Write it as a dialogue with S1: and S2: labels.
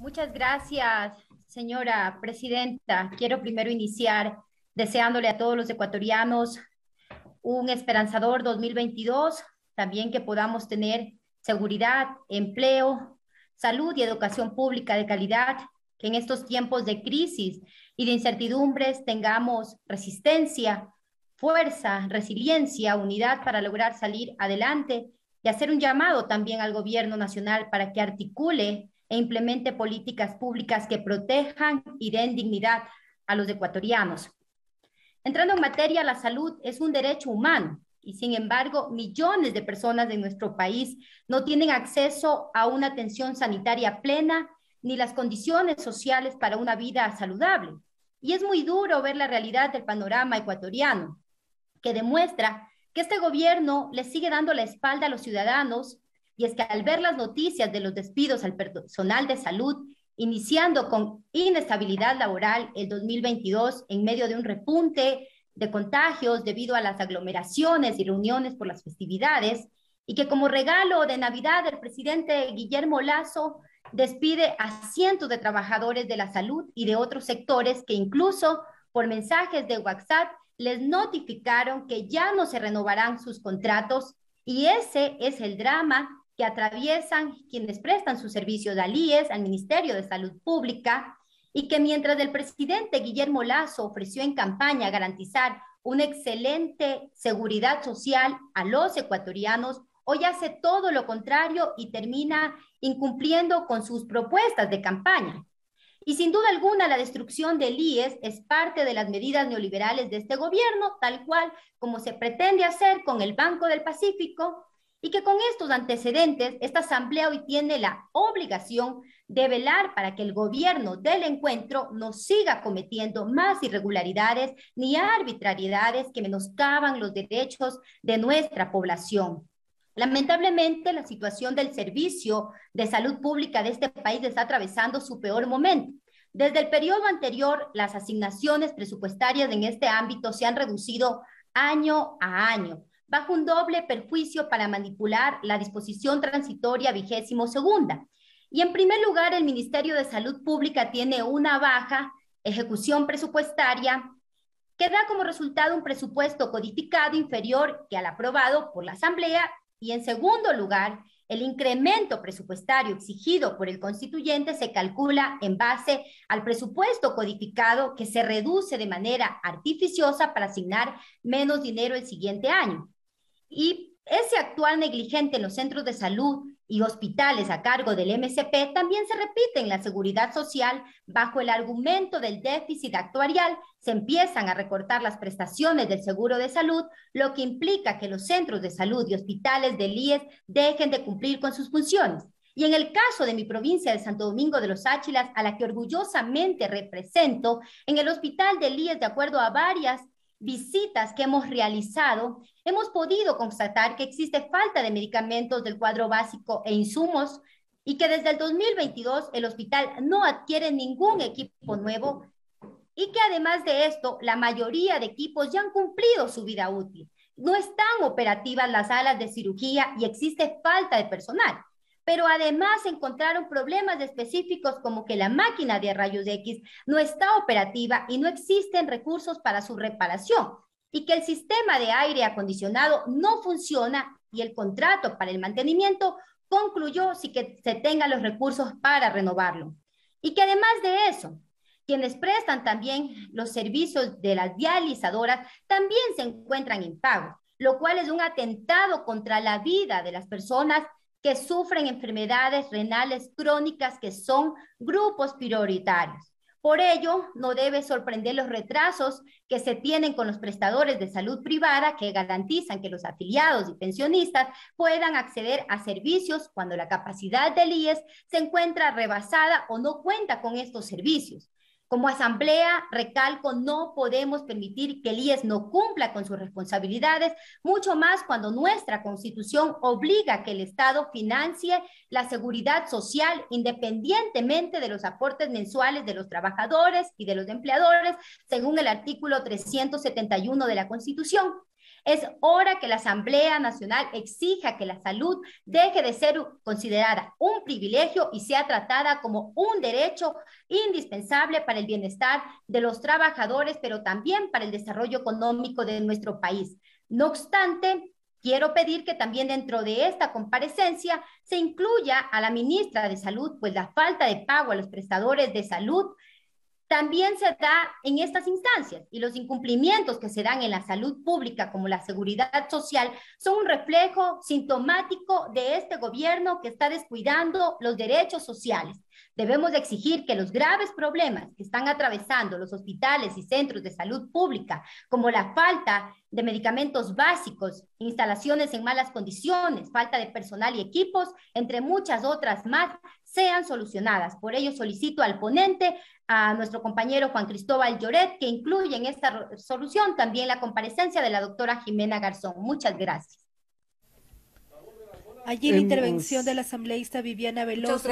S1: Muchas gracias, señora presidenta. Quiero primero iniciar deseándole a todos los ecuatorianos un esperanzador 2022, también que podamos tener seguridad, empleo, salud y educación pública de calidad, que en estos tiempos de crisis y de incertidumbres tengamos resistencia, fuerza, resiliencia, unidad para lograr salir adelante y hacer un llamado también al gobierno nacional para que articule e implemente políticas públicas que protejan y den dignidad a los ecuatorianos. Entrando en materia, la salud es un derecho humano y sin embargo millones de personas de nuestro país no tienen acceso a una atención sanitaria plena ni las condiciones sociales para una vida saludable. Y es muy duro ver la realidad del panorama ecuatoriano, que demuestra que este gobierno le sigue dando la espalda a los ciudadanos y es que al ver las noticias de los despidos al personal de salud, iniciando con inestabilidad laboral el 2022 en medio de un repunte de contagios debido a las aglomeraciones y reuniones por las festividades, y que como regalo de Navidad el presidente Guillermo Lazo despide a cientos de trabajadores de la salud y de otros sectores que incluso por mensajes de WhatsApp les notificaron que ya no se renovarán sus contratos y ese es el drama que atraviesan quienes prestan sus servicios al IES, al Ministerio de Salud Pública, y que mientras el presidente Guillermo Lazo ofreció en campaña garantizar una excelente seguridad social a los ecuatorianos, hoy hace todo lo contrario y termina incumpliendo con sus propuestas de campaña. Y sin duda alguna, la destrucción del IES es parte de las medidas neoliberales de este gobierno, tal cual como se pretende hacer con el Banco del Pacífico, y que con estos antecedentes, esta asamblea hoy tiene la obligación de velar para que el gobierno del encuentro no siga cometiendo más irregularidades ni arbitrariedades que menoscaban los derechos de nuestra población. Lamentablemente, la situación del servicio de salud pública de este país está atravesando su peor momento. Desde el periodo anterior, las asignaciones presupuestarias en este ámbito se han reducido año a año bajo un doble perjuicio para manipular la disposición transitoria vigésimo segunda. Y en primer lugar, el Ministerio de Salud Pública tiene una baja ejecución presupuestaria que da como resultado un presupuesto codificado inferior que al aprobado por la Asamblea. Y en segundo lugar, el incremento presupuestario exigido por el constituyente se calcula en base al presupuesto codificado que se reduce de manera artificiosa para asignar menos dinero el siguiente año. Y ese actual negligente en los centros de salud y hospitales a cargo del MCP también se repite en la seguridad social bajo el argumento del déficit actuarial. Se empiezan a recortar las prestaciones del seguro de salud, lo que implica que los centros de salud y hospitales del IES dejen de cumplir con sus funciones. Y en el caso de mi provincia de Santo Domingo de los Áchilas, a la que orgullosamente represento, en el hospital del IES, de acuerdo a varias visitas que hemos realizado, hemos podido constatar que existe falta de medicamentos del cuadro básico e insumos y que desde el 2022 el hospital no adquiere ningún equipo nuevo y que además de esto, la mayoría de equipos ya han cumplido su vida útil. No están operativas las salas de cirugía y existe falta de personal pero además encontraron problemas específicos como que la máquina de rayos X no está operativa y no existen recursos para su reparación y que el sistema de aire acondicionado no funciona y el contrato para el mantenimiento concluyó sin que se tengan los recursos para renovarlo. Y que además de eso, quienes prestan también los servicios de las dializadoras también se encuentran en lo cual es un atentado contra la vida de las personas que sufren enfermedades renales crónicas que son grupos prioritarios. Por ello, no debe sorprender los retrasos que se tienen con los prestadores de salud privada que garantizan que los afiliados y pensionistas puedan acceder a servicios cuando la capacidad del IES se encuentra rebasada o no cuenta con estos servicios. Como asamblea, recalco, no podemos permitir que el IES no cumpla con sus responsabilidades, mucho más cuando nuestra constitución obliga a que el Estado financie la seguridad social independientemente de los aportes mensuales de los trabajadores y de los empleadores, según el artículo 371 de la constitución. Es hora que la Asamblea Nacional exija que la salud deje de ser considerada un privilegio y sea tratada como un derecho indispensable para el bienestar de los trabajadores, pero también para el desarrollo económico de nuestro país. No obstante, Quiero pedir que también dentro de esta comparecencia se incluya a la ministra de Salud, pues la falta de pago a los prestadores de salud también se da en estas instancias y los incumplimientos que se dan en la salud pública como la seguridad social son un reflejo sintomático de este gobierno que está descuidando los derechos sociales. Debemos exigir que los graves problemas que están atravesando los hospitales y centros de salud pública, como la falta de medicamentos básicos, instalaciones en malas condiciones, falta de personal y equipos, entre muchas otras más, sean solucionadas. Por ello solicito al ponente, a nuestro compañero Juan Cristóbal Lloret, que incluya en esta solución también la comparecencia de la doctora Jimena Garzón. Muchas gracias.
S2: Allí la intervención de la asambleísta Viviana Veloso.